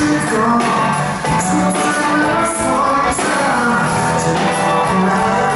Mexico, Mexico, Mexico, Mexico, Mexico, Mexico,